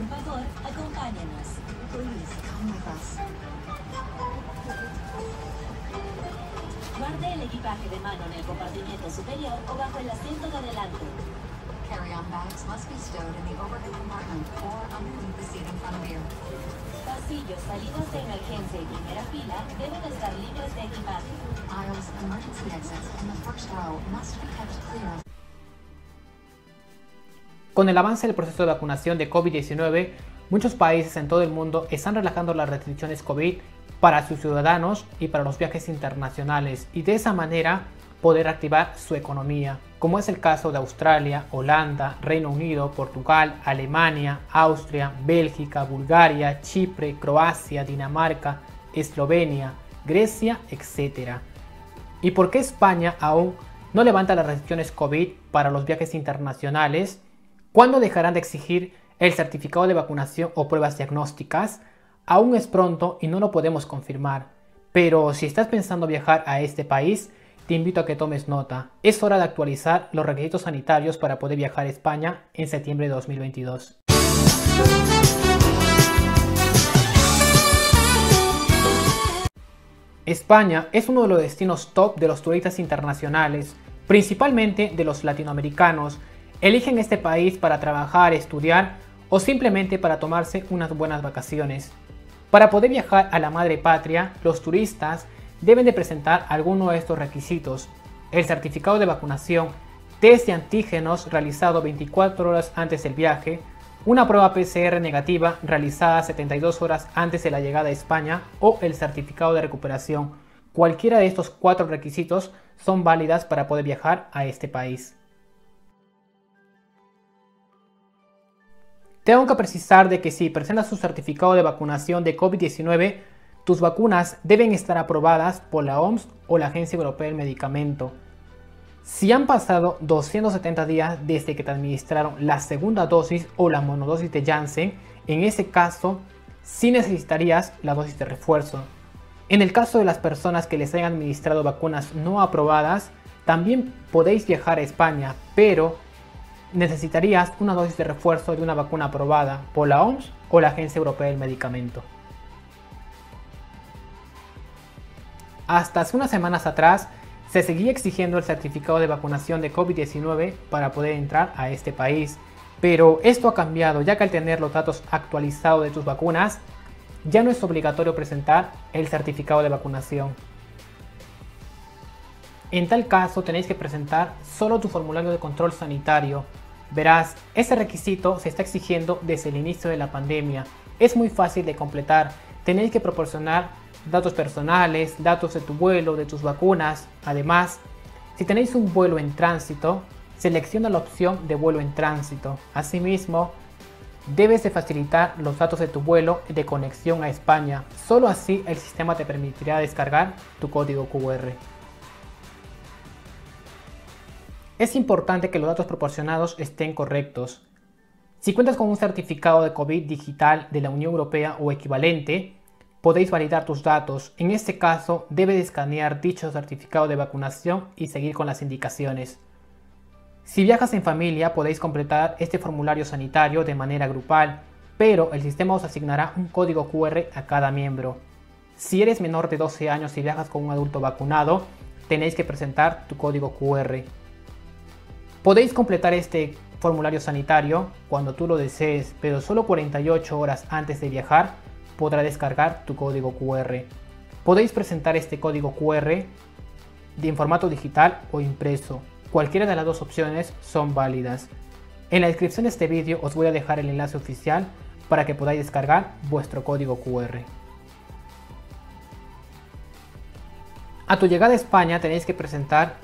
Por favor, acompáñenos. Please come with us. Guarde el equipaje de mano en el compartimiento superior o bajo el asiento de adelante. Carry-on bags must be stowed in the overhead compartment or underneath the seat in front of you. Pasillos, salidas de emergencia y primera fila deben estar libres de equipaje. Aisles, emergency exits, and the first row must be kept clear of Con el avance del proceso de vacunación de COVID-19, muchos países en todo el mundo están relajando las restricciones COVID para sus ciudadanos y para los viajes internacionales y de esa manera poder activar su economía, como es el caso de Australia, Holanda, Reino Unido, Portugal, Alemania, Austria, Bélgica, Bulgaria, Chipre, Croacia, Dinamarca, Eslovenia, Grecia, etc. ¿Y por qué España aún no levanta las restricciones COVID para los viajes internacionales? ¿Cuándo dejarán de exigir el certificado de vacunación o pruebas diagnósticas? Aún es pronto y no lo podemos confirmar. Pero si estás pensando viajar a este país, te invito a que tomes nota. Es hora de actualizar los requisitos sanitarios para poder viajar a España en septiembre de 2022. España es uno de los destinos top de los turistas internacionales, principalmente de los latinoamericanos. Eligen este país para trabajar, estudiar o simplemente para tomarse unas buenas vacaciones. Para poder viajar a la madre patria, los turistas deben de presentar alguno de estos requisitos. El certificado de vacunación, test de antígenos realizado 24 horas antes del viaje, una prueba PCR negativa realizada 72 horas antes de la llegada a España o el certificado de recuperación. Cualquiera de estos cuatro requisitos son válidas para poder viajar a este país. Tengo que precisar de que si presentas su certificado de vacunación de COVID-19, tus vacunas deben estar aprobadas por la OMS o la Agencia Europea del Medicamento. Si han pasado 270 días desde que te administraron la segunda dosis o la monodosis de Janssen, en ese caso sí necesitarías la dosis de refuerzo. En el caso de las personas que les hayan administrado vacunas no aprobadas, también podéis viajar a España, pero necesitarías una dosis de refuerzo de una vacuna aprobada por la OMS o la Agencia Europea del Medicamento. Hasta hace unas semanas atrás se seguía exigiendo el certificado de vacunación de COVID-19 para poder entrar a este país, pero esto ha cambiado ya que al tener los datos actualizados de tus vacunas, ya no es obligatorio presentar el certificado de vacunación. En tal caso tenéis que presentar solo tu formulario de control sanitario. Verás, ese requisito se está exigiendo desde el inicio de la pandemia. Es muy fácil de completar. Tenéis que proporcionar datos personales, datos de tu vuelo, de tus vacunas. Además, si tenéis un vuelo en tránsito, selecciona la opción de vuelo en tránsito. Asimismo, debes de facilitar los datos de tu vuelo de conexión a España. Solo así el sistema te permitirá descargar tu código QR. Es importante que los datos proporcionados estén correctos. Si cuentas con un certificado de COVID digital de la Unión Europea o equivalente, podéis validar tus datos. En este caso, debes escanear dicho certificado de vacunación y seguir con las indicaciones. Si viajas en familia, podéis completar este formulario sanitario de manera grupal, pero el sistema os asignará un código QR a cada miembro. Si eres menor de 12 años y viajas con un adulto vacunado, tenéis que presentar tu código QR. Podéis completar este formulario sanitario cuando tú lo desees, pero solo 48 horas antes de viajar podrá descargar tu código QR. Podéis presentar este código QR en formato digital o impreso. Cualquiera de las dos opciones son válidas. En la descripción de este vídeo os voy a dejar el enlace oficial para que podáis descargar vuestro código QR. A tu llegada a España tenéis que presentar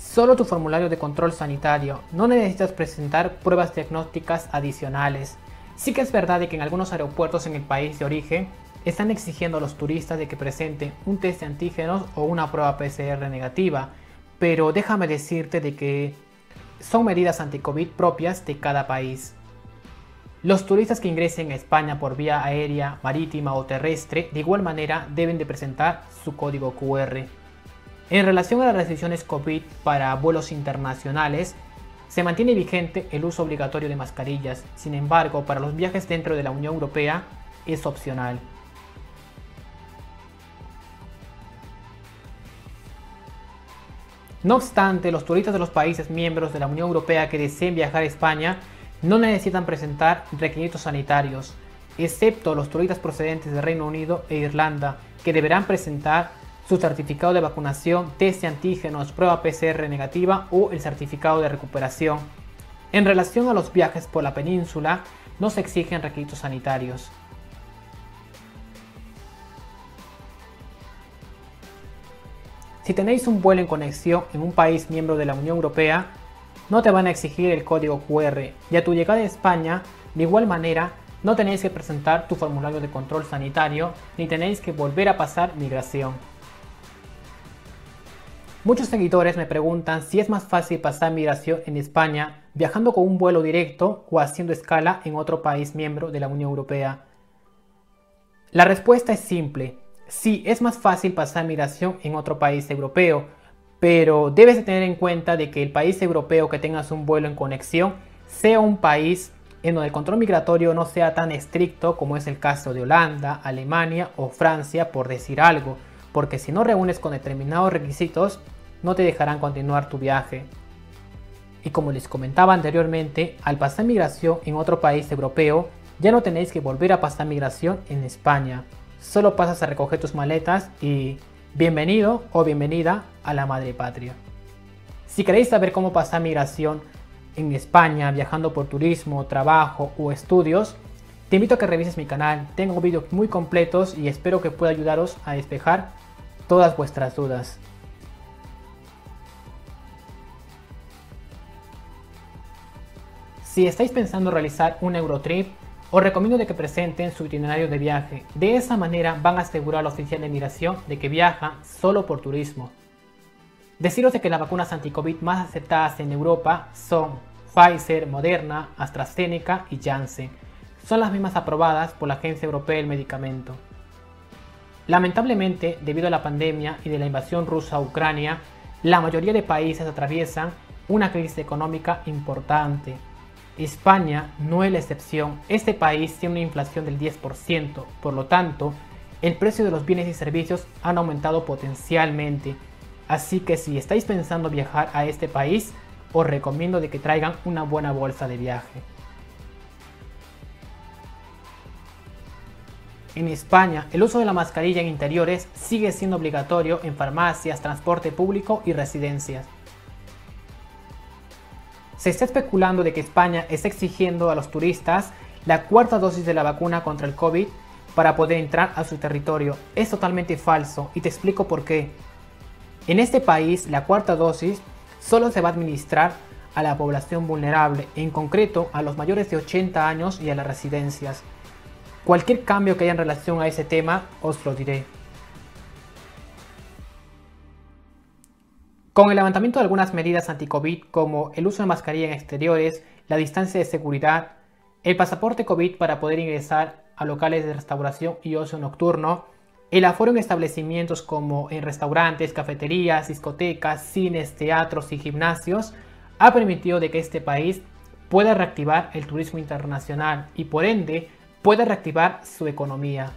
solo tu formulario de control sanitario. No necesitas presentar pruebas diagnósticas adicionales. Sí que es verdad de que en algunos aeropuertos en el país de origen están exigiendo a los turistas de que presenten un test de antígenos o una prueba PCR negativa, pero déjame decirte de que son medidas anti-COVID propias de cada país. Los turistas que ingresen a España por vía aérea, marítima o terrestre de igual manera deben de presentar su código QR. En relación a las restricciones COVID para vuelos internacionales, se mantiene vigente el uso obligatorio de mascarillas, sin embargo, para los viajes dentro de la Unión Europea es opcional. No obstante, los turistas de los países miembros de la Unión Europea que deseen viajar a España no necesitan presentar requisitos sanitarios, excepto los turistas procedentes de Reino Unido e Irlanda, que deberán presentar su certificado de vacunación, test de antígenos, prueba PCR negativa o el certificado de recuperación. En relación a los viajes por la península, no se exigen requisitos sanitarios. Si tenéis un vuelo en conexión en un país miembro de la Unión Europea, no te van a exigir el código QR y a tu llegada a España, de igual manera, no tenéis que presentar tu formulario de control sanitario ni tenéis que volver a pasar migración. Muchos seguidores me preguntan si es más fácil pasar migración en España viajando con un vuelo directo o haciendo escala en otro país miembro de la Unión Europea. La respuesta es simple. Sí, es más fácil pasar migración en otro país europeo, pero debes de tener en cuenta de que el país europeo que tengas un vuelo en conexión sea un país en donde el control migratorio no sea tan estricto como es el caso de Holanda, Alemania o Francia, por decir algo, porque si no reúnes con determinados requisitos, no te dejarán continuar tu viaje. Y como les comentaba anteriormente, al pasar migración en otro país europeo, ya no tenéis que volver a pasar migración en España solo pasas a recoger tus maletas y bienvenido o bienvenida a la madre patria. Si queréis saber cómo pasar migración en España, viajando por turismo, trabajo o estudios, te invito a que revises mi canal. Tengo vídeos muy completos y espero que pueda ayudaros a despejar todas vuestras dudas. Si estáis pensando realizar un Eurotrip, os recomiendo que presenten su itinerario de viaje. De esa manera van a asegurar al oficial de migración de que viaja solo por turismo. Deciros de que las vacunas anti-COVID más aceptadas en Europa son Pfizer, Moderna, AstraZeneca y Janssen. Son las mismas aprobadas por la Agencia Europea del Medicamento. Lamentablemente, debido a la pandemia y de la invasión rusa a Ucrania, la mayoría de países atraviesan una crisis económica importante España no es la excepción. Este país tiene una inflación del 10%, por lo tanto, el precio de los bienes y servicios han aumentado potencialmente. Así que si estáis pensando viajar a este país, os recomiendo de que traigan una buena bolsa de viaje. En España, el uso de la mascarilla en interiores sigue siendo obligatorio en farmacias, transporte público y residencias. Se está especulando de que España está exigiendo a los turistas la cuarta dosis de la vacuna contra el COVID para poder entrar a su territorio. Es totalmente falso y te explico por qué. En este país, la cuarta dosis solo se va a administrar a la población vulnerable, en concreto a los mayores de 80 años y a las residencias. Cualquier cambio que haya en relación a ese tema os lo diré. Con el levantamiento de algunas medidas anti-COVID como el uso de mascarilla en exteriores, la distancia de seguridad, el pasaporte COVID para poder ingresar a locales de restauración y ocio nocturno, el aforo en establecimientos como en restaurantes, cafeterías, discotecas, cines, teatros y gimnasios, ha permitido de que este país pueda reactivar el turismo internacional y por ende pueda reactivar su economía.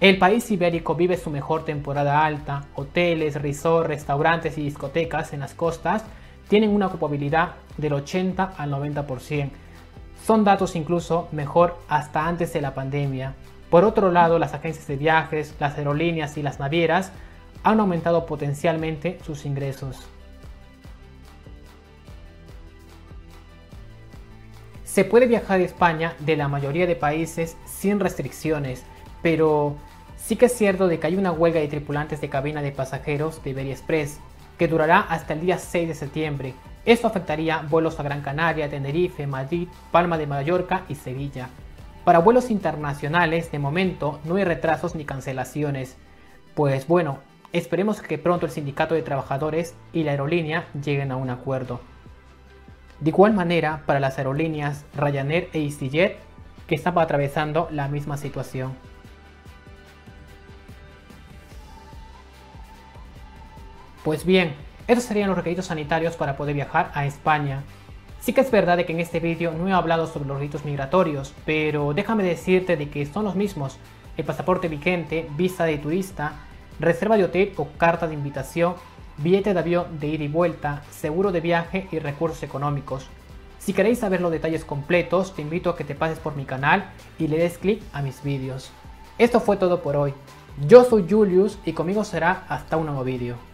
El país ibérico vive su mejor temporada alta. Hoteles, resorts, restaurantes y discotecas en las costas tienen una ocupabilidad del 80 al 90%. Son datos incluso mejor hasta antes de la pandemia. Por otro lado, las agencias de viajes, las aerolíneas y las navieras han aumentado potencialmente sus ingresos. Se puede viajar a España de la mayoría de países sin restricciones, pero Sí que es cierto de que hay una huelga de tripulantes de cabina de pasajeros de Iberia Express que durará hasta el día 6 de septiembre. Esto afectaría vuelos a Gran Canaria, Tenerife, Madrid, Palma de Mallorca y Sevilla. Para vuelos internacionales, de momento, no hay retrasos ni cancelaciones. Pues bueno, esperemos que pronto el sindicato de trabajadores y la aerolínea lleguen a un acuerdo. De igual manera, para las aerolíneas Ryanair e EasyJet, que están atravesando la misma situación. Pues bien, esos serían los requisitos sanitarios para poder viajar a España. Sí que es verdad de que en este vídeo no he hablado sobre los ritos migratorios, pero déjame decirte de que son los mismos. El pasaporte vigente, visa de turista, reserva de hotel o carta de invitación, billete de avión de ida y vuelta, seguro de viaje y recursos económicos. Si queréis saber los detalles completos, te invito a que te pases por mi canal y le des clic a mis vídeos. Esto fue todo por hoy. Yo soy Julius y conmigo será hasta un nuevo vídeo.